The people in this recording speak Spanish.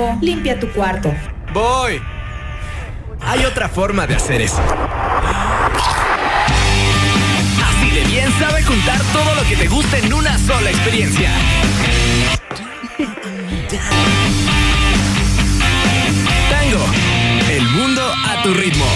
trabajo, limpia tu cuarto. Voy. Hay otra forma de hacer eso. Así de bien sabe juntar todo lo que te gusta en una sola experiencia. Tango, el mundo a tu ritmo.